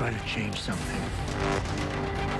try to change something.